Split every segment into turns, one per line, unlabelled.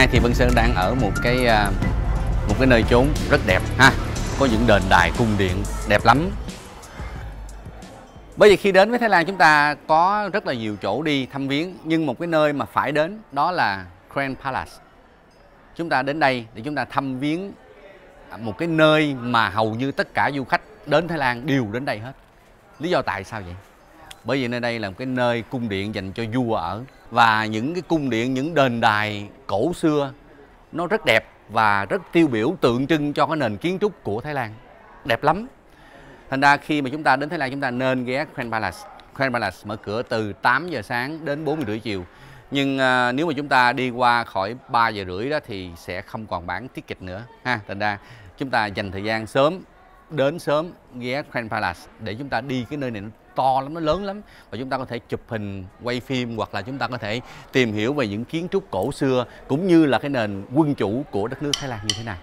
nay thì Vân Sơn đang ở một cái à, một cái nơi chốn rất đẹp ha. Có những đền đài cung điện đẹp lắm. Bởi vì khi đến với Thái Lan chúng ta có rất là nhiều chỗ đi thăm viếng, nhưng một cái nơi mà phải đến đó là Grand Palace. Chúng ta đến đây để chúng ta thăm viếng một cái nơi mà hầu như tất cả du khách đến Thái Lan đều đến đây hết. Lý do tại sao vậy? Bởi vì nơi đây là một cái nơi cung điện dành cho vua ở. Và những cái cung điện những đền đài cổ xưa nó rất đẹp và rất tiêu biểu tượng trưng cho cái nền kiến trúc của Thái Lan. Đẹp lắm. Thành ra khi mà chúng ta đến Thái Lan chúng ta nên ghé Grand Palace. Grand Palace mở cửa từ 8 giờ sáng đến 4 giờ rưỡi chiều. Nhưng à, nếu mà chúng ta đi qua khỏi 3 giờ rưỡi đó thì sẽ không còn bán ticket nữa ha. Thành ra chúng ta dành thời gian sớm đến sớm ghé Grand Palace để chúng ta đi cái nơi này. nó to lắm, nó lớn lắm. Và chúng ta có thể chụp hình, quay phim, hoặc là chúng ta có thể tìm hiểu về những kiến trúc cổ xưa, cũng như là cái nền quân chủ của đất nước Thái Lan như thế nào.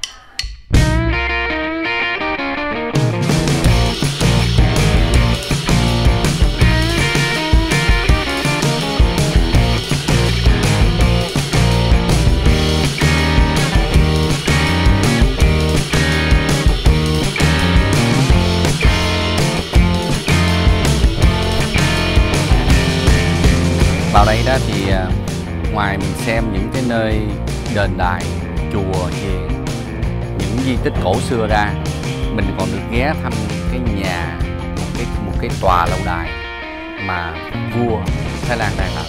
Vào đây đó thì à, ngoài mình xem những cái nơi đền đài chùa chiền những di tích cổ xưa ra mình còn được ghé thăm cái nhà một cái một cái tòa lâu đài mà vua Thái Lan đang ở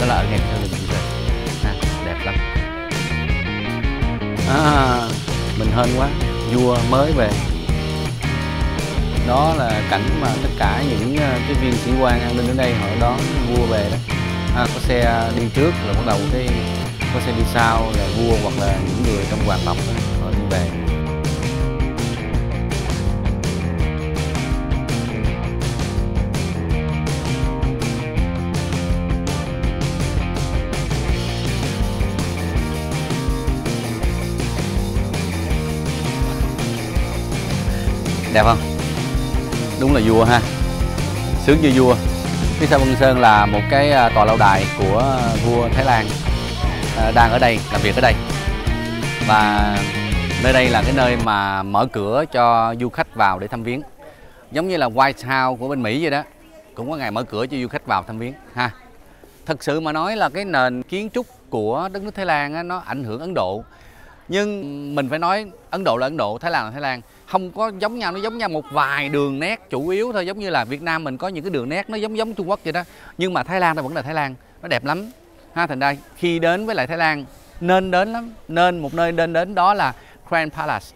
đó là ở ngay sau lưng chúng ha, đẹp lắm. À, mình hên quá vua mới về. Đó là cảnh mà tất cả những à, cái viên sĩ quan an ninh ở đây họ đón vua về đó à, có xe à, đi trước rồi bắt đầu cái có xe đi sau là vua hoặc là những người trong hoàng tộc họ đi về. Đẹp không? Đúng là vua ha. Sướng như vua phía sau Vân Sơn là một cái à, tòa lâu đài của vua Thái Lan à, đang ở đây, làm việc ở đây. Và nơi đây là cái nơi mà mở cửa cho du khách vào để thăm viếng. Giống như là White House của bên Mỹ vậy đó, cũng có ngày mở cửa cho du khách vào thăm viếng, ha. Thật sự mà nói là cái nền kiến trúc của đất nước Thái Lan nó ảnh hưởng Ấn Độ. Nhưng mình phải nói Ấn Độ là Ấn Độ, Thái Lan là Thái Lan không có giống nhau, nó giống nhau một vài đường nét, chủ yếu thôi. Giống như là Việt Nam mình có những cái đường nét nó giống giống Trung Quốc vậy đó. Nhưng mà Thái Lan nó vẫn là Thái Lan, nó đẹp lắm. Ha, thành ra khi đến với lại Thái Lan, nên đến lắm. Nên một nơi nên đến đó là Grand Palace.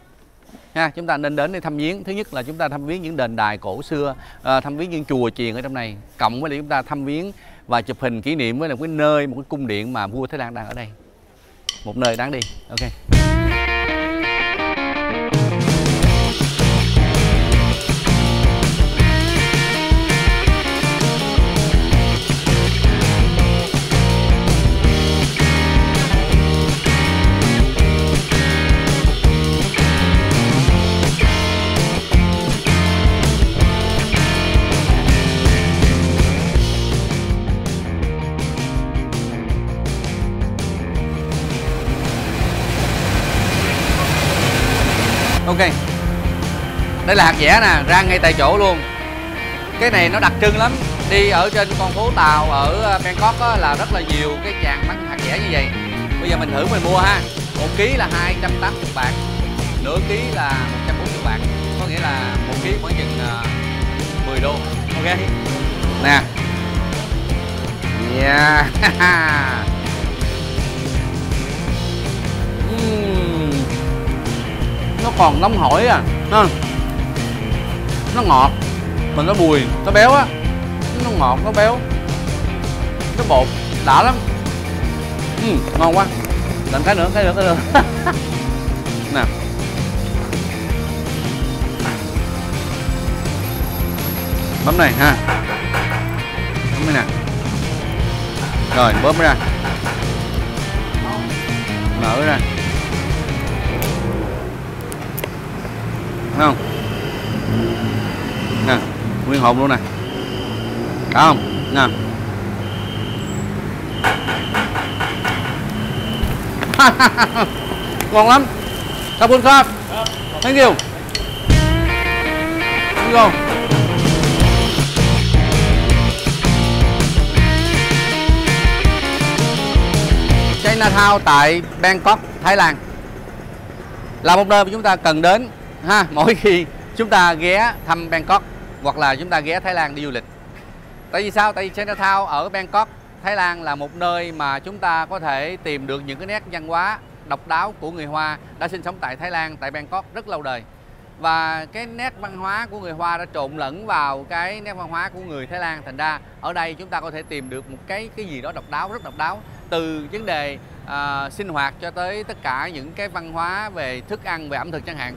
Ha, chúng ta nên đến để thăm viếng. Thứ nhất là chúng ta thăm viếng những đền đài cổ xưa ờ, thăm viếng những chùa chiền ở trong này. Cộng với lại chúng ta thăm viếng và chụp hình kỷ niệm với là cái nơi, một cái cung điện mà vua Thái Lan đang ở đây. Một nơi đáng đi. Ok. Đây là hạt dẻ nè ra ngay tại chỗ luôn. Cái này nó đặc trưng lắm. Đi ở trên con phố tàu ở ờ, bangkok á, là rất là nhiều cái chàng bán hạt dẻ như vậy. Bây giờ mình thử mình mua ha. Một ký là 280 bạc nửa ký là 140 bạc. Có nghĩa là một ký khoảng chừng ờ, uh, 10 đô. Ok. Nè. Yeah. Nó còn nóng hổi à ha nó ngọt mà nó bùi nó béo á. Nó ngọt nó béo. Nó bột đã lắm. Ừ, ngon quá. Làm cái nữa cái nữa cái nữa. Nè. Bấm này ha. Bấm này nè. Rồi bấm ra. Mở ra. Thấy không? nguyên hồn luôn này có không nè ngon lắm. Cảm ơn khắp thank you. Thank you Chinatown tại Bangkok, Thái Lan là một nơi mà chúng ta cần đến ha mỗi khi chúng ta ghé thăm Bangkok hoặc là chúng ta ghé Thái Lan đi du lịch. Tại vì sao? Tại vì Chinatown ở Bangkok, Thái Lan là một nơi mà chúng ta có thể tìm được những cái nét văn hóa độc đáo của người Hoa đã sinh sống tại Thái Lan, tại Bangkok rất lâu đời. Và cái nét văn hóa của người Hoa đã trộn lẫn vào cái nét văn hóa của người Thái Lan. Thành ra ở đây chúng ta có thể tìm được một cái cái gì đó độc đáo, rất độc đáo từ vấn đề uh, sinh hoạt cho tới tất cả những cái văn hóa về thức ăn về ẩm thực chẳng hạn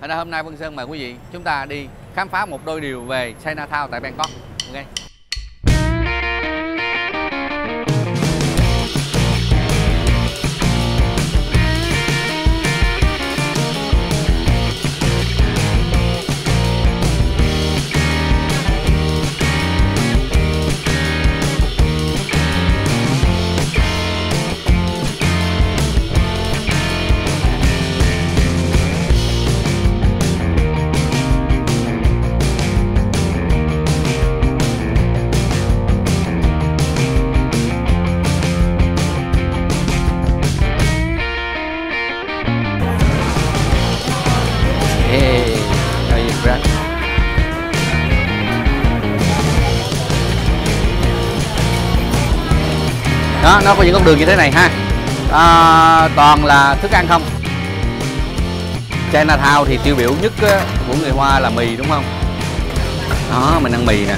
Thành ra hôm nay Vân Sơn mời quý vị chúng ta đi khám phá một đôi điều về Chinatown tại Bangkok. Ok. Nó có những con đường như thế này ha. À, Toàn là thức ăn không? Chinatown thì tiêu biểu nhất của người Hoa là mì đúng không? Đó, mình ăn mì nè.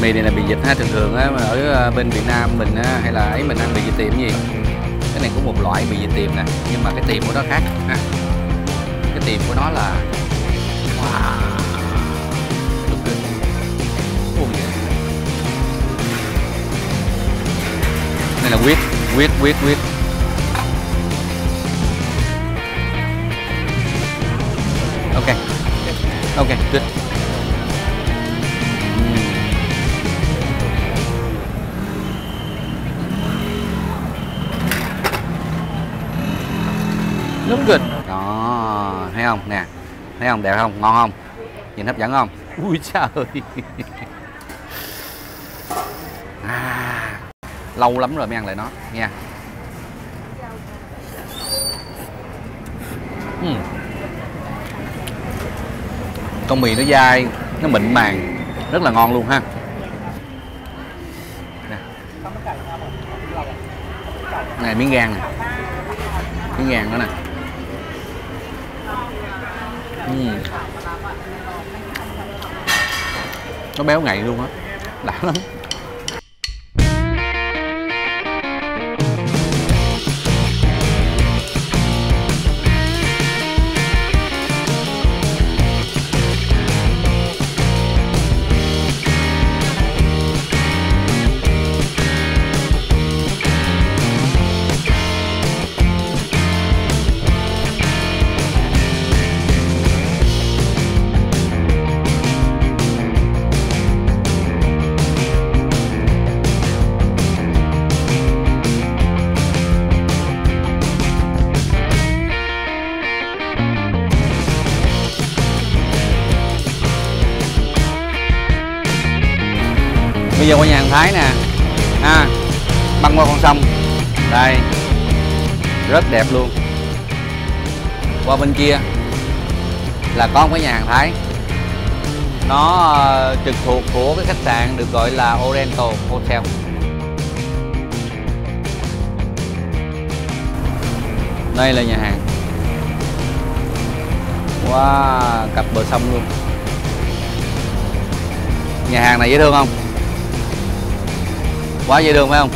Mì này là mì vịt ha, thường thường á, ở à, bên Việt Nam mình á, hay là ấy mình ăn mì vịt tiệm gì? Cái này cũng một loại mì vịt tiệm nè Nhưng mà cái tiệm của nó khác ha. Cái tiệm của nó là wow. Là quyết quyết quyết quyết ok ok, good. Mm. Good. Đó, thấy không nè? Thấy không, đẹp không? Ngon không? Nhìn hấp dẫn không? Ui, trời. lâu lắm rồi mới ăn lại nó. Nha. Uhm. con mì nó dai, nó mịn màng, rất là ngon luôn ha. Nè. Này, miếng gan nè. Miếng gan nữa nè. Uhm. nó béo ngậy luôn á. Đã lắm. Thái nè. Ha, băng qua con sông. Đây, rất đẹp luôn. Qua bên kia là có một cái nhà hàng Thái. Nó ờ, trực thuộc của cái khách sạn được gọi là Oriental Hotel. Đây là nhà hàng. Wow cặp bờ sông luôn. Nhà hàng này dễ thương không? Quá dây đường phải không?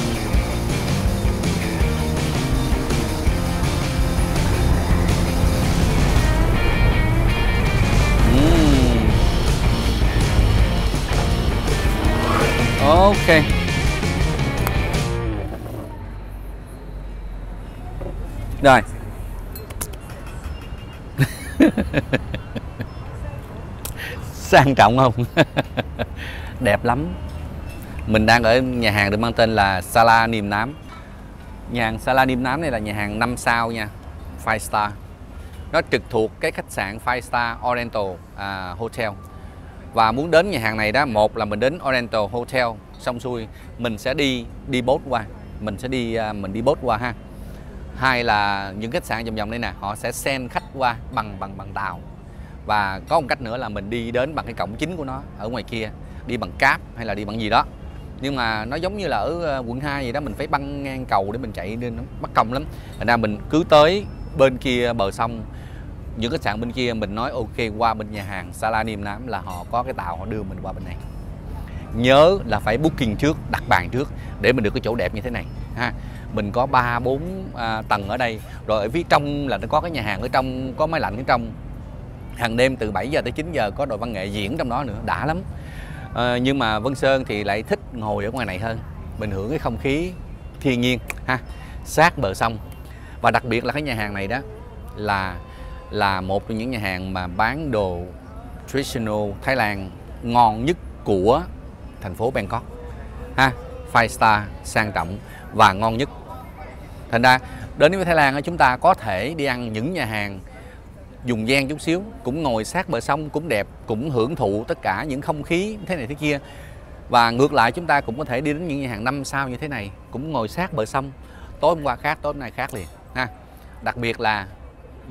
Ok. Rồi. Sang trọng không? Đẹp lắm mình đang ở nhà hàng được mang tên là Sala Niềm Nám. Nhà hàng Sala Niềm Nám này là nhà hàng 5 sao nha. Five star. Nó trực thuộc cái khách sạn five star Oriental à, Hotel. Và muốn đến nhà hàng này đó một là mình đến Oriental Hotel xong xuôi mình sẽ đi đi boat qua. Mình sẽ đi à, mình đi boat qua ha. Hai là những khách sạn vòng vòng đây nè họ sẽ send khách qua bằng bằng bằng tàu. Và có một cách nữa là mình đi đến bằng cái cổng chính của nó ở ngoài kia đi bằng cáp hay là đi bằng gì đó nhưng mà nó giống như là ở ờ, quận 2 vậy đó mình phải băng ngang cầu để mình chạy nên nó bắt công lắm. Thành ra mình cứ tới bên kia bờ sông những khách sạn bên kia mình nói ok qua bên nhà hàng Sala Niêm Nám là họ có cái tàu họ đưa mình qua bên này. Nhớ là phải booking trước đặt bàn trước để mình được cái chỗ đẹp như thế này ha. Mình có ba bốn à, tầng ở đây rồi ở phía trong là nó có cái nhà hàng ở trong có máy lạnh ở trong. Hàng đêm từ 7 giờ tới 9 giờ có đội văn nghệ diễn trong đó nữa đã lắm à, nhưng mà Vân Sơn thì lại thích ngồi ở ngoài này hơn. Mình hưởng cái không khí thiên nhiên ha. Sát bờ sông. Và đặc biệt là cái nhà hàng này đó là là một trong những nhà hàng mà bán đồ traditional Thái Lan ngon nhất của thành phố Bangkok ha. Five star sang trọng và ngon nhất. Thành ra đến với Thái Lan chúng ta có thể đi ăn những nhà hàng dùng gian chút xíu cũng ngồi sát bờ sông cũng đẹp cũng hưởng thụ tất cả những không khí thế này thế kia. Và ngược lại chúng ta cũng có thể đi đến những nhà hàng năm sao như thế này cũng ngồi sát bờ sông. Tối hôm qua khác tối hôm nay khác liền ha. Đặc biệt là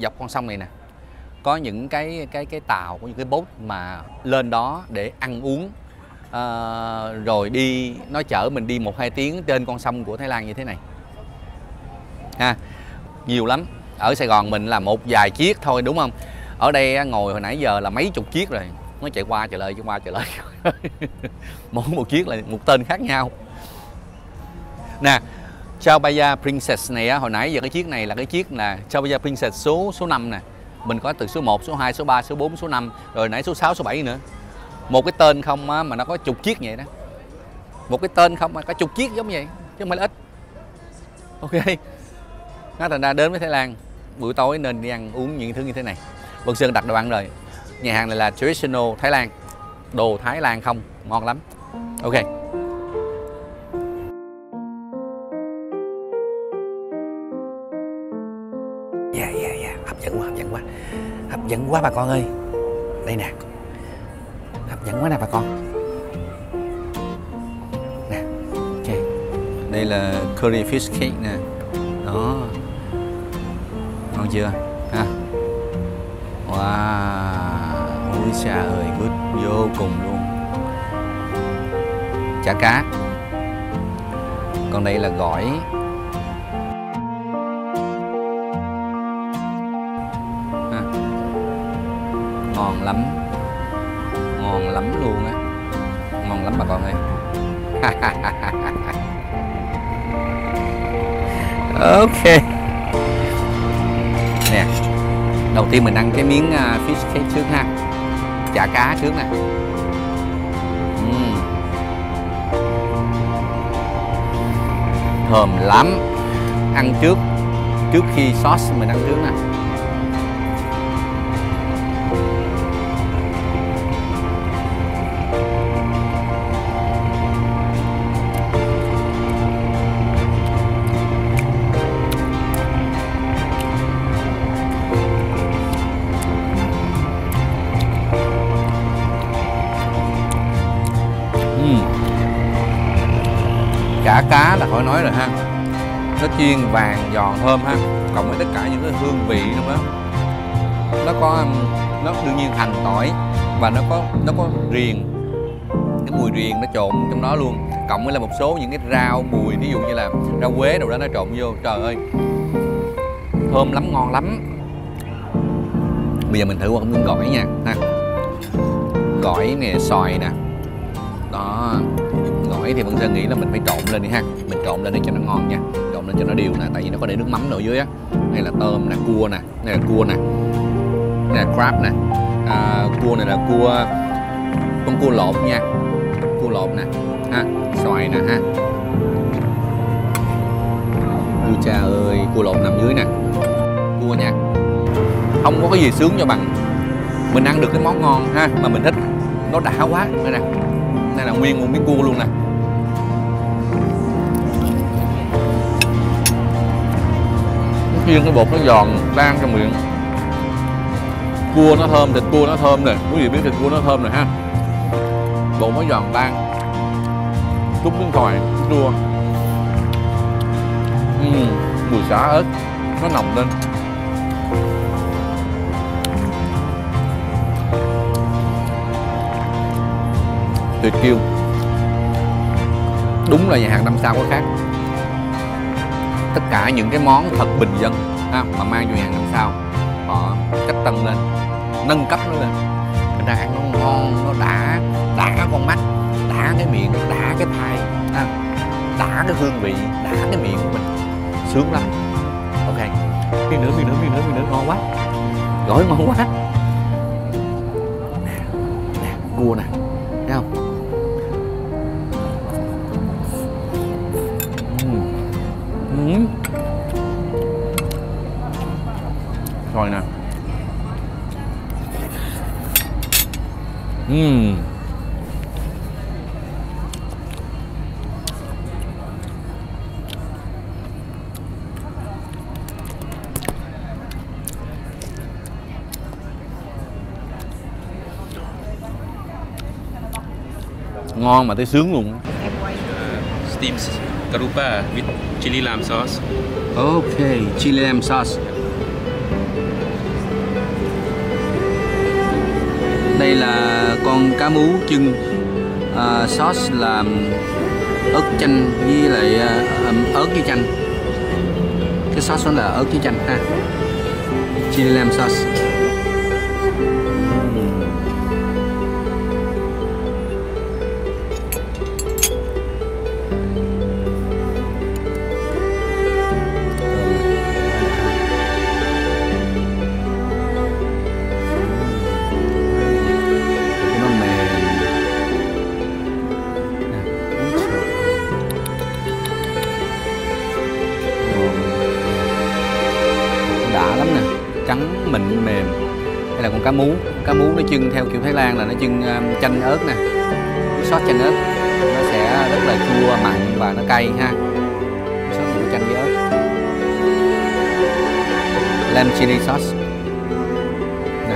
dọc con sông này nè có những cái cái cái tàu có những cái bốt mà lên đó để ăn uống. À, rồi đi nó chở mình đi một hai tiếng trên con sông của Thái Lan như thế này. Ha nhiều lắm ở Sài Gòn mình là một vài chiếc thôi đúng không? Ở đây ngồi hồi nãy giờ là mấy chục chiếc rồi. Nó chạy qua chạy lại chạy qua chạy lại. Mỗi một chiếc là một tên khác nhau. Nè Chaubaya Princess này á, hồi nãy giờ cái chiếc này là cái chiếc là Chaubaya Princess số số 5 nè. Mình có từ số 1, số 2, số 3, số 4, số 5 rồi nãy số 6, số 7 nữa. Một cái tên không á, mà nó có chục chiếc vậy đó. Một cái tên không mà có chục chiếc giống vậy chứ không phải là ít. Ok. Nó thành ra đến với Thái Lan buổi tối nên đi ăn uống những thứ như thế này. Vân Sơn đặt đồ ăn rồi. Nhà hàng này là traditional Thái Lan. Đồ Thái Lan không? Ngon lắm. Ok. Dạ dạ dạ. Hấp dẫn quá hấp dẫn quá. Hấp dẫn quá bà con ơi. Đây nè. Hấp dẫn quá nè bà con. Nè ok. Đây là curry fish cake nè. Đó ngon chưa? Ha? Wow, ui xa ơi good vô cùng luôn. Chả cá. Còn đây là gỏi. Ha. ngon lắm. Ngon lắm luôn á. Ngon lắm bà con ơi. Ok đầu tiên mình ăn cái miếng à, fish cake trước ha. Chả cá trước nè. Uhm. thơm lắm. Ăn trước trước khi sauce mình ăn trước nè. Nói rồi ha. Nó chiên vàng giòn thơm ha. Cộng với tất cả những cái hương vị trong đó. Nó có um, nó đương nhiên hành tỏi và nó có nó có riềng cái mùi riềng nó trộn trong đó luôn. Cộng với là một số những cái rau mùi ví dụ như là rau quế đồ đó, nó trộn vô. Trời ơi. Thơm lắm, ngon lắm. Bây giờ mình thử qua miếng gỏi nha. Ha. Gỏi nè, xoài nè gỏi thì vẫn sẽ nghĩ là mình phải trộn lên đi ha. Mình trộn lên để cho nó ngon nha. Trộn lên cho nó đều nè tại vì nó có để nước mắm nữa dưới á. Đây là tôm nè cua nè đây là cua nè. Đây là crab nè. À, cua này là cua con cua lộn nha. Cua lộn nè ha xoài nè ha. Cua cha ơi cua lộn nằm dưới nè. Cua nha. Không có cái gì sướng cho bằng mình ăn được cái món ngon ha mà mình thích. Nó đã quá. Đây nè. Đây là nguyên một miếng cua luôn nè. Chiên cái bột nó giòn tan trong miệng. Cua nó thơm thịt cua nó thơm nè quý vị biết thịt cua nó thơm rồi ha. Bột nó giòn tan. Chút miếng khoai chua. Uhm, mùi xả ớt nó nồng lên. Tuyệt kiêu đúng là nhà hàng năm sao có khác tất cả những cái món thật bình dân. Ha, mà mang vô nhà làm sao? Họ cách tân lên nâng cấp nó lên. Thành ra ăn nó ngon nó đã đã con mắt đã cái miệng đã cái tai ha, đã cái hương vị đã cái miệng của mình. Sướng lắm. Ok miếng nữa miếng nữa miếng nữa miếng nữa ngon quá. Gỏi ngon quá. Nè nè cua nè thấy không? Uhm. rồi nè Uhm. ngon mà thấy sướng luôn
steam karupa with chili lamb sauce.
okay chili lamb sauce. Đây là con cá mú chân à, sauce là ớt chanh với lại à, ớt với chanh. Cái sauce đó là ớt với chanh ha. Chili lamb sauce. Mịn mềm. Đây là con cá mú. Cá mú nó chưng theo kiểu thái lan là nó chưng um, chanh ớt nè. Sốt chanh ớt nó sẽ rất là chua mặn và nó cay ha. Sốt của chanh với ớt. Lem chili sauce. Nè.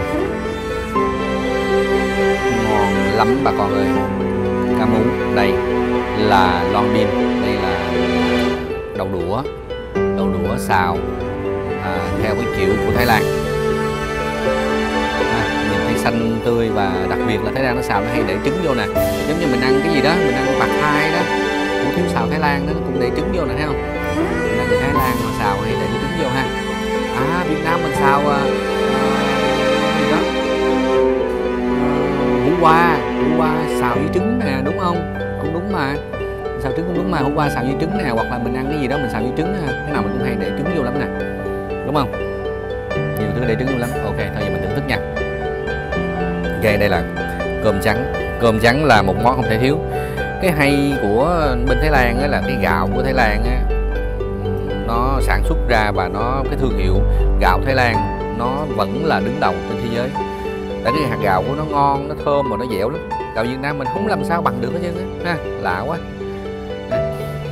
Ngon lắm bà con ơi. Cá mú. Đây là lon bin đây là đậu đũa. Đậu đũa xào. À, theo cái kiểu của Thái Lan xanh tươi và đặc biệt là Thái Lan nó xào nó hay để trứng vô nè. Giống như mình ăn cái gì đó mình ăn bạc thai đó hủ tiếu xào Thái Lan đó nó cũng để trứng vô nè thấy không? Mình ăn người Thái Lan mà xào hay để trứng vô ha. À Việt Nam mình xào à, gì đó? Hủ qua hủ qua xào với trứng nè đúng không? Cũng đúng mà. Xào trứng cũng đúng mà hủ qua xào với trứng nè hoặc là mình ăn cái gì đó mình xào với trứng ha. Cái nào mình cũng hay để trứng vô lắm nè. Đúng không? Nhiều thứ để trứng vô lắm. Ok thôi giờ mình thưởng thức nha ok, đây là cơm trắng. Cơm trắng là một món không thể thiếu. Cái hay của bên Thái Lan á là cái gạo của Thái Lan á, nó sản xuất ra và nó, cái thương hiệu gạo Thái Lan nó vẫn là đứng đầu trên thế giới. Tại cái hạt gạo của nó ngon, nó thơm mà nó dẻo lắm. Gạo Việt Nam mình không làm sao bằng được hết trơn ha, lạ quá.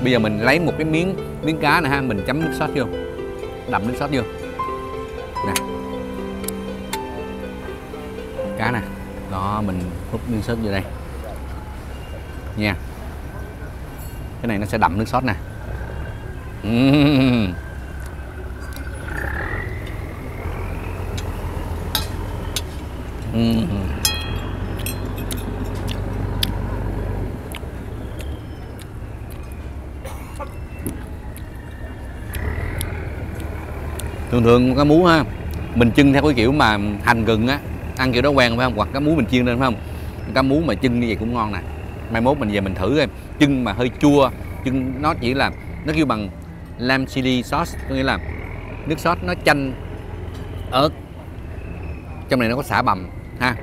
Bây giờ mình lấy một cái miếng miếng cá này ha, mình chấm nước sốt vô, đậm nước sốt vô. Đó mình hút miếng sốt vô đây. Nha. Cái này nó sẽ đậm nước sốt nè. Thường thường cái mú ha, mình chưng theo cái kiểu mà hành gừng á ăn kiểu đó quen phải không? Hoặc cá mú mình chiên lên phải không? Cá mú mà chưng như vậy cũng ngon nè. Mai mốt mình về mình thử em chưng mà hơi chua. Chưng nó chỉ là, nó kêu bằng lamb chili sauce, có nghĩa là nước sốt nó chanh, ớt. Trong này nó có xả bằm, ha.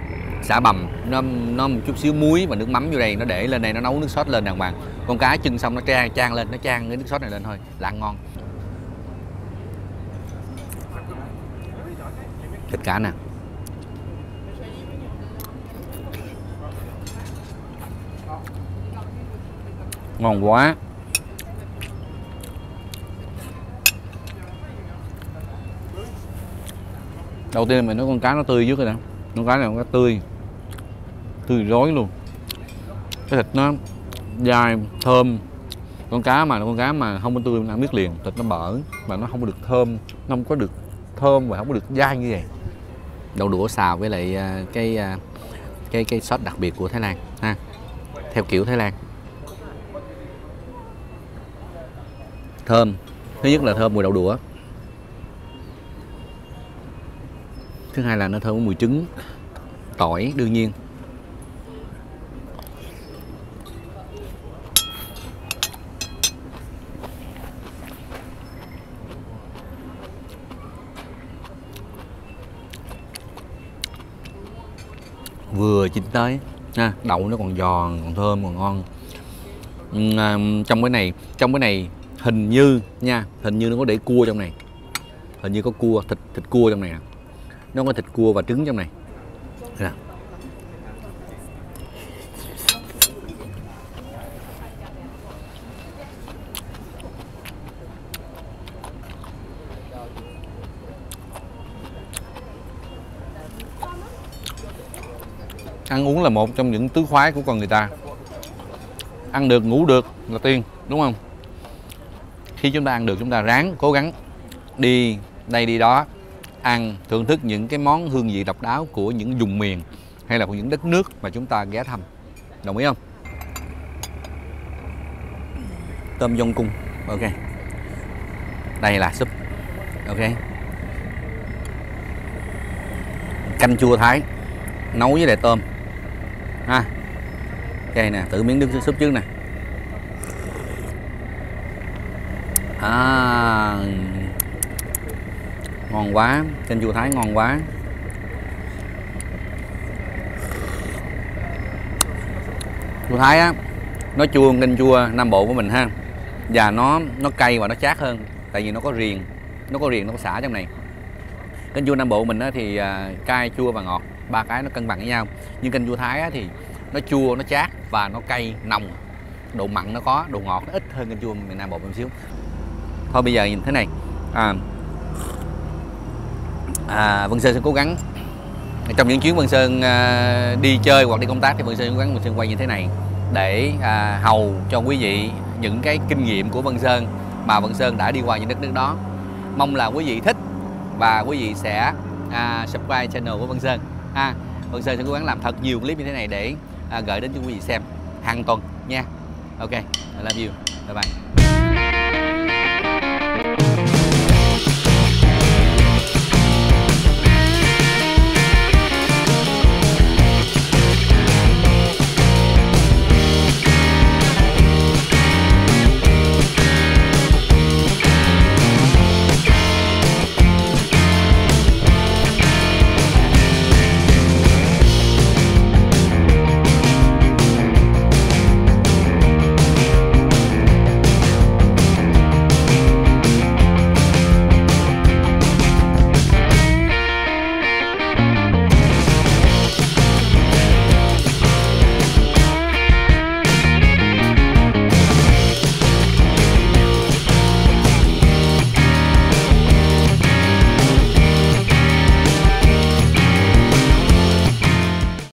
Xả bằm, nó nó một chút xíu muối và nước mắm vô đây, nó để lên đây, nó nấu nước sốt lên đàng hoàng. Con cá chưng xong nó trang trang lên, nó trang cái nước sốt này lên thôi, là ăn ngon. Thịt cá nè. Ngon quá. Đầu tiên mình nói con cá nó tươi trước rồi nè. Con cá này con cá tươi. Tươi rối luôn. Cái thịt nó dai, thơm. Con cá mà, con cá mà không có tươi mình ăn biết liền. Thịt nó bở, mà nó không có được thơm, nó không có được thơm và không có được dai như vậy. Đậu đũa xào với lại à, à, cái cái cái sốt đặc biệt của Thái Lan, ha. Theo kiểu Thái Lan. Thơm. Thứ nhất là thơm mùi đậu đũa. Thứ hai là nó thơm mùi trứng, tỏi đương nhiên. Vừa chín tới, ha, đậu nó còn giòn, còn thơm, còn ngon. À, trong cái này, trong cái này hình như nha, hình như nó có để cua trong này. Hình như có cua, thịt thịt cua trong này nè. Nó có thịt cua và trứng trong này. Nè. Ăn uống là một trong những tứ khoái của con người ta. Ăn được, ngủ được là tiên, đúng không? Khi chúng ta ăn được, chúng ta ráng cố gắng đi đây đi đó, ăn, thưởng thức những cái món hương vị độc đáo của những vùng miền hay là của những đất nước mà chúng ta ghé thăm. Đồng ý không? Tôm dông cung. Ok. Đây là súp. Ok. Canh chua thái. Nấu với lại tôm. Ha. Ok nè, thử miếng nước súp trước nè. À. Ngon quá canh chua thái ngon quá. Chua thái á nó chua hơn canh chua nam bộ của mình ha. Và nó nó cay và nó chát hơn tại vì nó có riềng nó có riềng nó có xả trong này. Canh chua nam bộ mình á thì uh, cay chua và ngọt ba cái nó cân bằng với nhau. Nhưng canh chua thái á thì nó chua nó chát và nó cay nồng. Độ mặn nó có độ ngọt nó ít hơn canh chua miền nam bộ một xíu thôi bây giờ nhìn thế này. À, à, Vân Sơn sẽ cố gắng. Trong những chuyến Vân Sơn à, đi chơi hoặc đi công tác thì Vân Sơn cố gắng Vân Sơn quay như thế này để à, hầu cho quý vị những cái kinh nghiệm của Vân Sơn mà Vân Sơn đã đi qua những đất nước đó. Mong là quý vị thích và quý vị sẽ à, subscribe channel của Vân Sơn. Ha Vân Sơn sẽ cố gắng làm thật nhiều clip như thế này để à, gửi đến cho quý vị xem hàng tuần nha. Ok I love you. Bye bye.